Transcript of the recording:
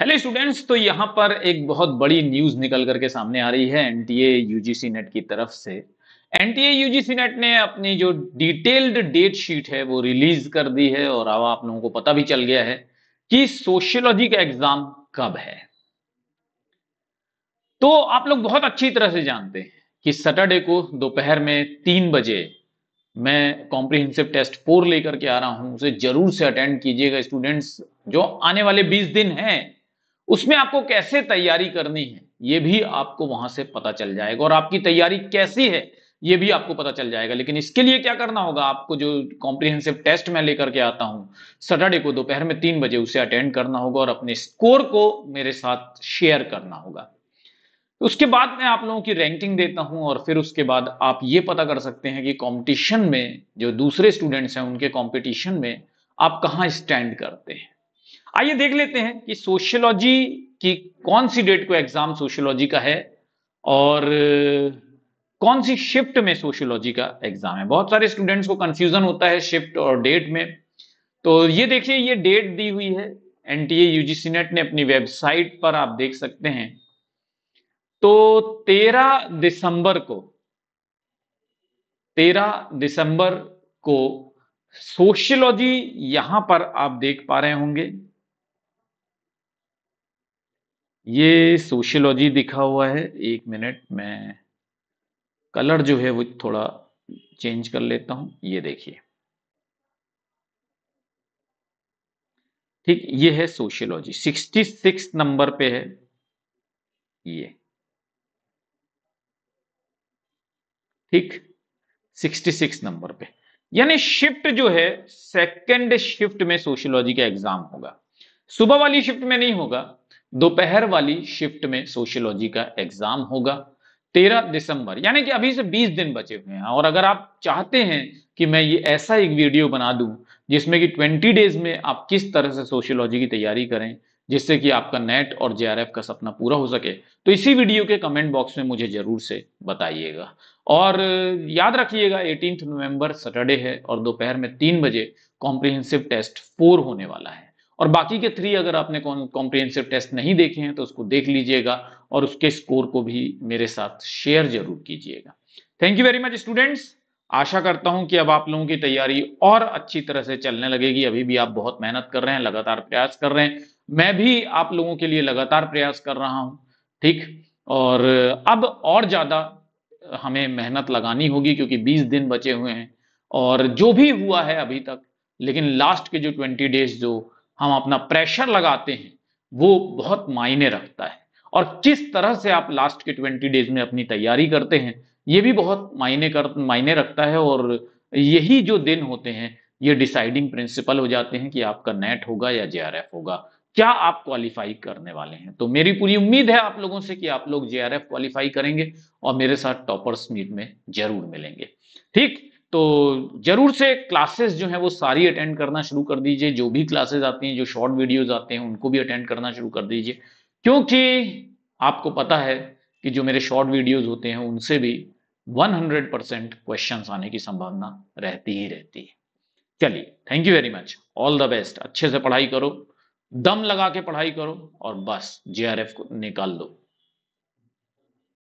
Hello students तो यहाँ पर एक बहुत बड़ी न्यूज़ निकल करके सामने आ रही है एनटीए यूजीसी नेट की तरफ़ से। एनटीए यूजीसी नेट ने अपनी जो डिटेल्ड डेट शीट है वो रिलीज़ कर दी है और अब आप लोगों को पता भी चल गया है कि सोशियोलॉजी का एग्ज़ाम कब है। तो आप लोग बहुत अच्छी तरह से जानते हैं कि सैटरडे को दोपहर में तीन बजे मैं कॉम्प्रिहेंसिव टेस्ट फोर लेकर के आ रहा हूँ। उसे ज़रूर से अटेंड कीजिएगा स्टूडेंट्स जो आने वाले 20 दिन हैं उसमें आपको कैसे तैयारी करनी है, ये भी आपको वहाँ से पता चल जाएगा। और आपकी तैयारी कैसी है, ये भी आपको पता चल जाएगा। लेकिन इसके लिए क्या करना होगा, आपको जो कॉम्प्रिहेंसिव टेस्ट मैं लेकर के आता हूँ सैटरडे को दोपहर में तीन बजे उसे अटेंड करना होगा और अपने स्कोर को मेरे साथ शेयर करना होगा। उसके बाद मैं आप लोगों की रैंकिंग देता हूँ और फिर उसके बाद आप ये पता कर सकते हैं कि कंपटीशन में जो दूसरे स्टूडेंट्स हैं, उनके कंपटीशन में आप कहाँ स्टैंड करते हैं। आइए देख लेते हैं कि सोशियोलॉजी की कौन सी डेट को एग्ज़ाम सोशियोलॉजी का है और कौन सी शिफ्ट में सोशियोलॉजी का एग्ज़ाम है। बहुत सारे स्टूडेंट्स को कंफ्यूजन होता है शिफ्ट और डेट में। तो ये देखिए, ये डेट दी हुई है। एनटीए यूजीसी नेट ने अपनी वेबसाइट पर आप देख सकते हैं। तो 13 दिसंबर को 13 दिसंबर को सोशियोलॉजी यहाँ पर आप देख पा रहे होंगे। ये सोशियोलॉजी दिखा हुआ है। एक मिनट, में कलर जो है वो थोड़ा चेंज कर लेता हूँ। ये देखिए। ठीक, ये है सोशियोलॉजी। 66 नंबर पे है ये। ठीक 66 नंबर पे। यानी शिफ्ट जो है, सेकंड शिफ्ट में सोशियोलॉजी का एग्ज़ाम होगा। सुबह वाली शिफ्ट में नहीं होगा। दोपहर वाली शिफ्ट में सोशियोलॉजी का एग्ज़ाम होगा। 13 दिसंबर, यानी कि अभी से 20 दिन बचे हुए हैं। और अगर आप चाहते हैं कि मैं ये ऐसा एक वीडियो बना दूँ, जिसमें कि 20 डेज़ में आप किस तरह से सोशियोलॉजी की तैयारी करें, जिससे कि आपका नेट और जेआरएफ का सपना पूरा हो सके तो इसी वीडियो के कमेंट बॉक्स में मुझे ज़रूर से बताइएगा। और याद रखिएगा एटीन नवंबर सैटरडे है और दोपहर में तीन बजे कॉम्प्रिहेंसिव टेस्ट फोर होने वाला है। और बाकी के थ्री अगर आपने कॉम्प्रिहेंसिव टेस्ट नहीं देखे हैं तो उसको देख लीजिएगा और उसके स्कोर को भी मेरे साथ शेयर ज़रूर कीजिएगा। Thank you very much students आशा करता हूँ कि अब आप लोगों की तैयारी और अच्छी तरह से चलने लगेगी। अभी भी आप बहुत मेहनत कर रहे हैं, लगातार प्रयास कर रहे हैं। मैं भी आप लोगों के लिए लगातार प्रयास कर रहा हूँ, ठीक? और अब और ज़्यादा हमें मेहनत लगानी होगी क्योंकि 20 दिन बचे हुए हैं। और जो भी हुआ है अभी तक, लेकिन लास्ट के जो 20 डेज़ जो हम अपना प्रेशर लगाते हैं, वो बहुत मायने रखता है। और किस तरह से आप लास्ट के 20 डेज़ में अपनी तैयारी करते हैं, ये भी बहुत मायने कर, मायने रखता है और यही जो दिन होते हैं, ये डिसाइडिंग प्रिंसिपल हो जाते हैं कि आपका नेट होगा या जे होगा। क्या आप क्वालिफाई करने वाले हैं? तो मेरी पूरी उम्मीद है आप लोगों से कि आप लोग जे क्वालिफाई करेंगे और मेरे साथ टॉपर्स मीट में ज़रूर मिलेंगे। ठीक? तो ज़रूर से क्लासेस जो है वो सारी अटेंड करना शुरू कर दीजिए। जो भी क्लासेस आती हैं, जो शॉर्ट वीडियोस आते हैं, उनको भी अटेंड करना शुरू कर दीजिए। क्योंकि आपको पता है कि जो मेरे शॉर्ट वीडियोस होते हैं, उनसे भी 100 परसेंट क्वेश्चन आने की संभावना रहती ही रहती है। चलिए thank you very much all the best अच्छे से पढ़ाई करो, दम लगा के पढ़ाई करो और बस जे को निकाल दो।